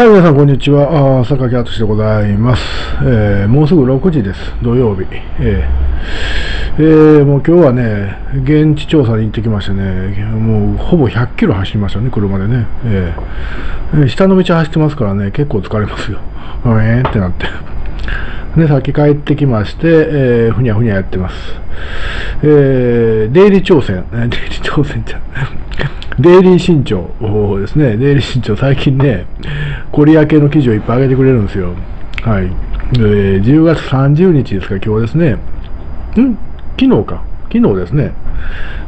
はい、皆さん、こんにちは。あ坂木敦でございます、えー、もうすぐ6時です。土曜日。えー、えー、もう今日はね、現地調査に行ってきましてね、もうほぼ100キロ走りましたね、車でね。えー、下の道走ってますからね、結構疲れますよ。えーってなって。で、さっき帰ってきまして、えー、ふにゃふにゃやってます。えー、出入り挑戦、出入り挑戦じゃん。デイリー新潮ですね。デイリー新潮、最近ね、コリア系の記事をいっぱい上げてくれるんですよ。はい。えー、10月30日ですか、今日ですね。ん？昨日か。昨日ですね。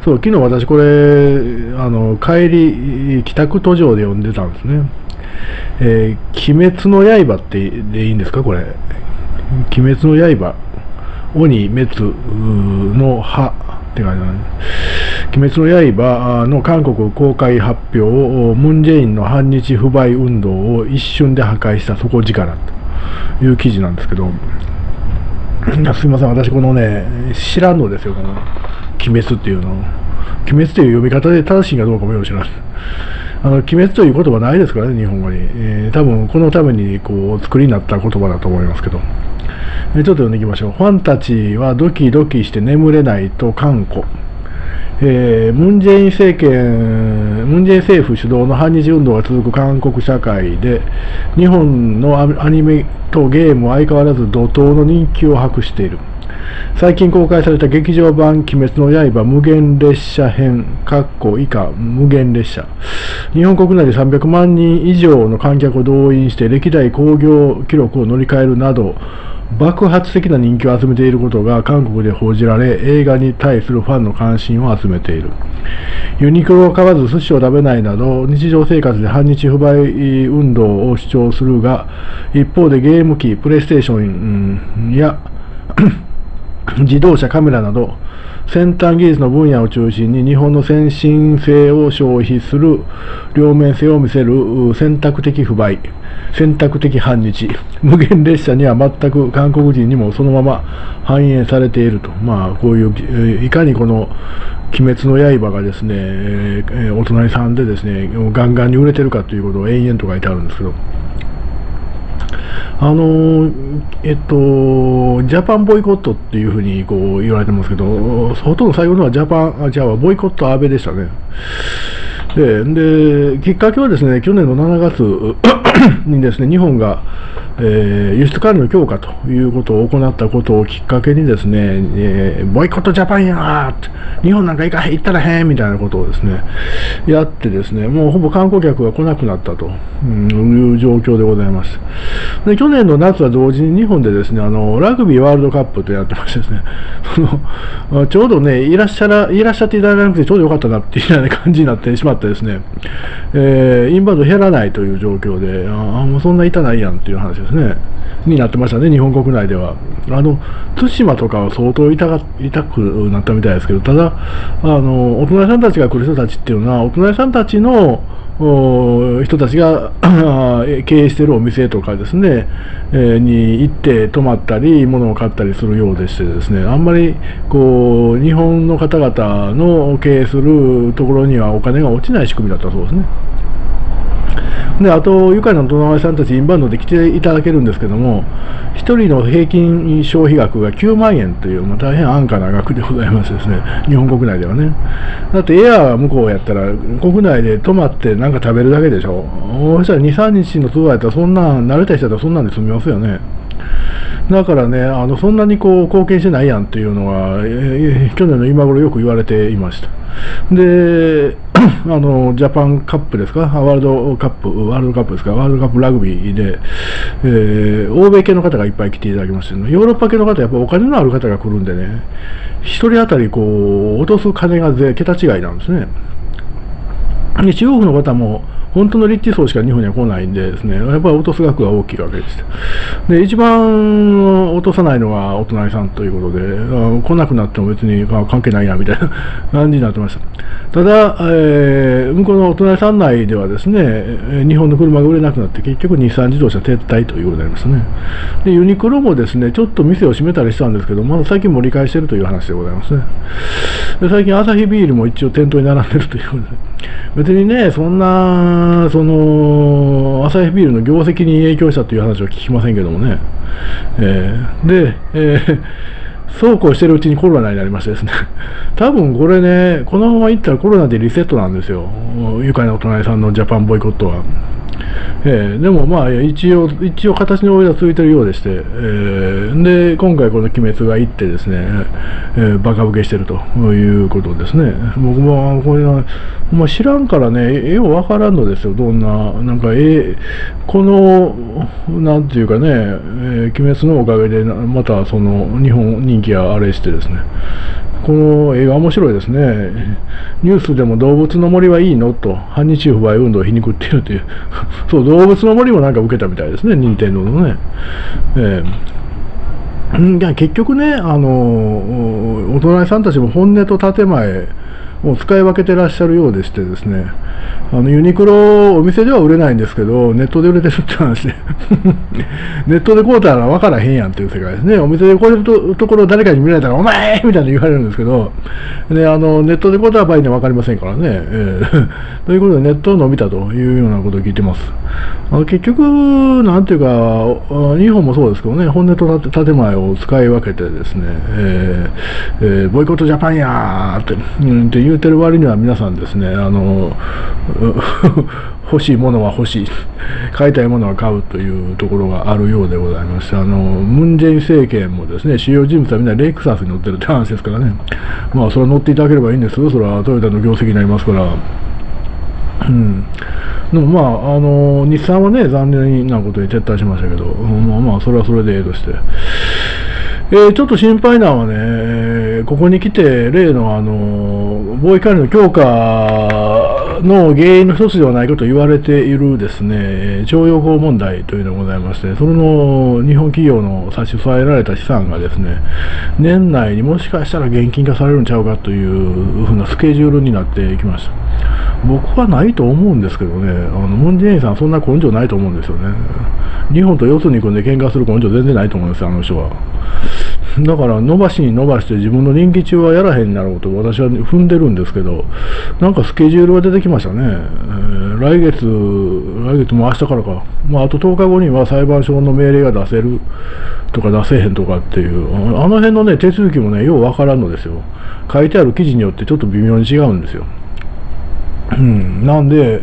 そう、昨日私これ、あの、帰り、帰宅途上で読んでたんですね。えー、鬼滅の刃ってでいいんですか、これ？鬼滅の刃。鬼滅の葉って感じなんです。鬼滅の刃の韓国公開発表を、ムン・ジェインの反日不買運動を一瞬で破壊した底力という記事なんですけど、すいません、私このね、知らんのですよ、この鬼滅っていうの。鬼滅という読み方で正しいかどうかもよろしくな。あの、鬼滅という言葉ないですからね、日本語に。えー、多分このためにこう、作りになった言葉だと思いますけど。え、ちょっと読んでいきましょう。ファンたちはドキドキして眠れないと看護。え、ムン・ジェイン政権、ムン・ジェイン政府主導の反日運動が続く韓国社会で、日本のアニメとゲームは相変わらず怒涛の人気を博している。最近公開された劇場版鬼滅の刃無限列車編、以下無限列車。日本国内で300万人以上の観客を動員して歴代興行記録を乗り換えるなど、爆発的な人気を集めていることが韓国で報じられ、映画に対するファンの関心を集めている。ユニクロを買わず寿司を食べないなど、日常生活で反日不買運動を主張するが、一方でゲーム機、プレイステーションや自動車、カメラなど、先端技術の分野を中心に日本の先進性を消費する両面性を見せる選択的不買、選択的反日、無限列車には全く韓国人にもそのまま反映されていると。まあ、こういう、いかにこの鬼滅の刃がですね、お隣さんでですね、ガンガンに売れてるかということを延々と書いてあるんですけど、あのえっと、ジャパンボイコットっていうふうにこう言われてますけど、ほとんど最後のはジャパン、あ、じゃあボイコット安倍でしたね。で、で、きっかけはですね、去年の7月にですね、日本が、えー、輸出管理の強化ということを行ったことをきっかけにですね、えー、ボイコットジャパンや日本なんか行か、行ったらへんみたいなことをですね、やってですね、もうほぼ観光客が来なくなったという状況でございます。で、去年の夏は同時に日本でですね、あの、ラグビーワールドカップとやってましてですね、その、ちょうどね、いらっしゃら、いらっしゃっていただかなくてちょうどよかったなっていうような感じになってしまってですね、えー、インバウンド減らないという状況で、ああ、もうそんな痛ないやんっていう話ですね、になってましたね、日本国内では。あの、対馬とかは相当痛が痛くなったみたいですけど、ただ、あの、お隣さんたちが来る人たちっていうのは、お隣さんたちの人たちが 経営してるお店とかですね、えー、に行って泊まったり、物を買ったりするようでしてですね、あんまりこう日本の方々の経営するところにはお金が落ちない仕組みだったそうですね。で、あと、愉快なお隣さんたちインバウンドで来ていただけるんですけども、1人の平均消費額が9万円という、まあ、大変安価な額でございますですね、日本国内ではね。だってエアー向こうやったら、国内で泊まってなんか食べるだけでしょ。そしたら2、3日のツアーやったら、そんな、慣れた人だったらそんなんで済みますよね。だからね、あのそんなにこう貢献してないやんっていうのは、えー、去年の今頃よく言われていました。で、あのジャパンカップですか、ワールドカップ、ワールドカップですか、ワールドカップラグビーで、えー、欧米系の方がいっぱい来ていただきまして、ね、ヨーロッパ系の方、やっぱお金のある方が来るんでね、1人当たりこう落とす金が桁違いなんですね。で中国の方も本当のリッチ層しか日本には来ないんでですね、やっぱり落とす額が大きいわけです。で、一番落とさないのはお隣さんということで、来なくなっても別に関係ないやみたいな 感じになってました。ただ、えー、向こうのお隣さん内ではですね、日本の車が売れなくなって結局日産自動車撤退ということになりましたね。で、ユニクロもですね、ちょっと店を閉めたりしたんですけど、まだ最近盛り返してるという話でございますね。で最近アサヒビールも一応店頭に並んでるということで、別にね、そんなあその、アサヒビールの業績に影響したという話は聞きませんけどもね。えー、で、えーそうこうしてるうちにコロナになりましてですね、多分これね、このままいったらコロナでリセットなんですよ、愉快なお隣さんのジャパンボイコットは。えー、でもまあ一応、一応形の上では続いてるようでして、えー、で、今回この鬼滅が行ってですね、えー、バカ受けしてるということですね。僕もこれは、まあ、知らんからね、ようわからんのですよ、どんな、なんか、えこの、なんていうかね、えー、鬼滅のおかげで、またその日本人気やあれしてですね、この映画面白いですね。ニュースでも動物の森はいいの？と、反日不買運動を皮肉っているという、そう、動物の森もなんか受けたみたいですね、任天堂のね。えー、結局ね、あの、お隣さんたちも本音と建前、を使い分けてらっしゃるようでしてですね、あのユニクロ、お店では売れないんですけど、ネットで売れてるって話で ネットで買うたら分からへんやんっていう世界ですね。お店で買えるとところ誰かに見られたら、お前みたいな言われるんですけど、であのネットで買うたら場合には分かりませんからね。えー、ということで、ネットを伸びたというようなことを聞いてます。あの結局、なんていうか、日本もそうですけどね、本音と建前を使い分けてですね、えーえー、ボイコットジャパンやーって,、うん、って言うてる割には皆さんですね、あの 欲しいものは欲しい、買いたいものは買うというところがあるようでございまして、あのムン・ジェイン政権もですね、主要人物はみんなレイクサスに乗ってるって話ですからね、まあ、それは乗っていただければいいんですよ、それはトヨタの業績になりますから。うん、でもまあ、あの日産はね、残念なことに撤退しましたけど、まあまあ、それはそれでええとして。えー、ちょっと心配なのはね、ここに来て、例のあの、貿易管理の強化の原因の一つではないかと言われているですね、徴用工問題というのがございまして、その日本企業の差し押さえられた資産がですね、年内にもしかしたら現金化されるんちゃうかというふうなスケジュールになってきました。僕はないと思うんですけどね、あのムン・ジェインさん、そんな根性ないと思うんですよね。日本とよそに行くんで喧嘩する根性全然ないと思うんですよ、あの人は。だから伸ばしに伸ばして自分の任期中はやらへんだろうと私は踏んでるんですけど、なんかスケジュールが出てきましたね。えー、来月、来月も明日からか。まあ、あと10日後には裁判所の命令が出せるとか出せへんとかっていう、あの辺のね、手続きもね、ようわからんのですよ。書いてある記事によってちょっと微妙に違うんですよ。うん、なんで、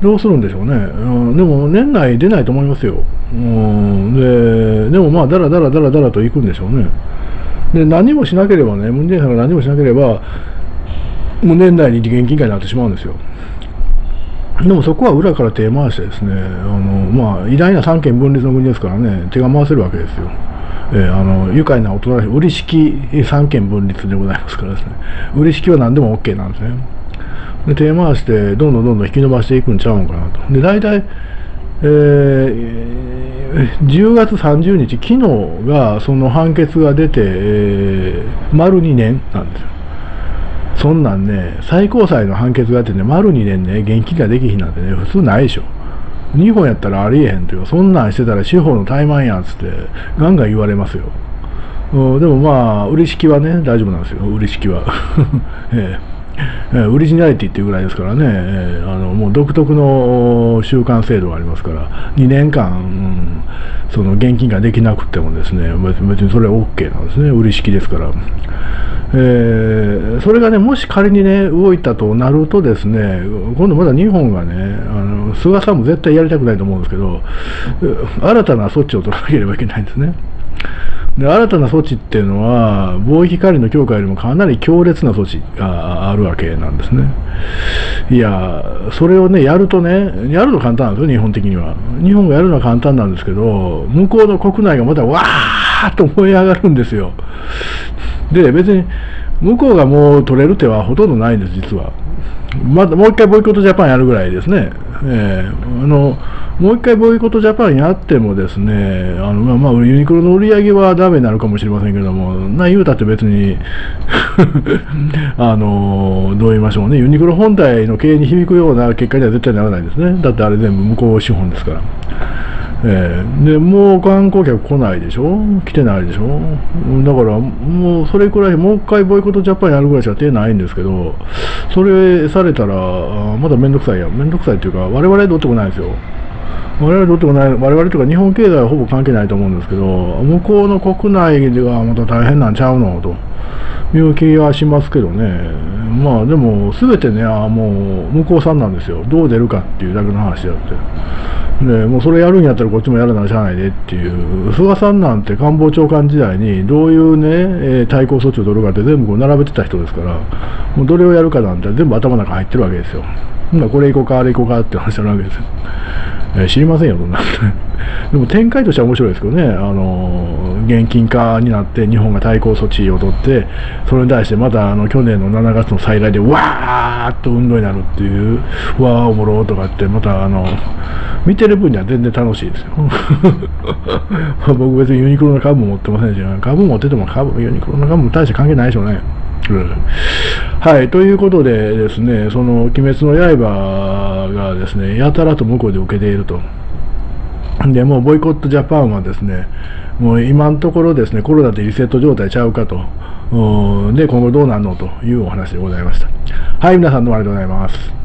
どうするんでしょうね。うん、でも、年内出ないと思いますよ。うん、で、でもまあ、だらだらだらだらと行くんでしょうね。で、何もしなければね、ムン・ジェイさんが何もしなければ、もう年内に現金化になってしまうんですよ。でもそこは裏から手回してですね、あのまあ、偉大な三権分立の国ですからね、手が回せるわけですよ。えー、あの愉快な大人売り式三権分立でございますからですね、売り式は何でも OK なんですね。手回してどんどんどんどん引き伸ばしていくんちゃうのかなと。で大体、えー、10月30日、昨日がその判決が出て、えー、丸2年なんですよ。そんなんね、最高裁の判決があってね、丸2年ね、現金ができひんなんてね、普通ないでしょ。日本やったらありえへんというか、そんなんしてたら司法の怠慢やんつって、ガンガン言われますよ。うん、でもまあ、売り式はね、大丈夫なんですよ、売り式は。えええー、オリジナリティっていうぐらいですからね、えー、あのもう独特の習慣制度がありますから、2年間、うん、その現金ができなくてもですね、別にそれは OK なんですね、売り式ですから。えー、それがね、もし仮にね、動いたとなるとですね、今度まだ日本がね、あの菅さんも絶対やりたくないと思うんですけど、新たな措置を取らなければいけないんですね。で新たな措置っていうのは、貿易管理の強化よりもかなり強烈な措置があるわけなんですね。いや、それをね、やるとね、やるの簡単なんですよ、日本的には。日本がやるのは簡単なんですけど、向こうの国内がまたわーっと燃え上がるんですよ。で、別に、向こうがもう取れる手はほとんどないんです、実は。まだもう一回ボイコットジャパンやるぐらいですね。えー、あのもう一回ボイコットジャパンやってもですね、あのまあ、まあ、ユニクロの売り上げはダメになるかもしれませんけども、な言うたって別に あの、どう言いましょうね、ユニクロ本体の経営に響くような結果には絶対ならないですね。だってあれ全部向こう資本ですから。えー、で、もう観光客来ないでしょ？来てないでしょ？だから、もうそれくらい、もう一回ボイコットジャパンやるぐらいしか手ないんですけど、それされたら、まだ面倒くさいや面倒くさいっていうか、我々どうってもないですよ。我々どうってもない、我々というか日本経済はほぼ関係ないと思うんですけど、向こうの国内ではまた大変なんちゃうのと。いう気はしますけどね、まあでも、すべてね、あもう向こうさんなんですよ、どう出るかっていうだけの話であって、でもうそれやるんやったらこっちもやるならしゃあないでっていう、菅さんなんて官房長官時代にどういうね、対抗措置を取るかって全部こう並べてた人ですから、もうどれをやるかなんて全部頭の中入ってるわけですよ。これ行こうか、あれ行こうかって話になるわけですよ。えー、知りませんよ、そんな。でも展開としては面白いですけどね、あの現金化になって日本が対抗措置を取って、それに対してまたあの去年の7月の再来でわーっと運動になるっていう、わーおもろとかって、またあの見てる分には全然楽しいですよ。僕別にユニクロの株も持ってませんし、株持ってても株ユニクロの株も大して関係ないでしょうね。はい、ということでですね、その鬼滅の刃がですね、やたらと向こうで受けていると。で、もうボイコットジャパンはですね、もう今のところですね、コロナでリセット状態ちゃうかと。で、今後どうなるのというお話でございました。はい、皆さんどうもありがとうございます。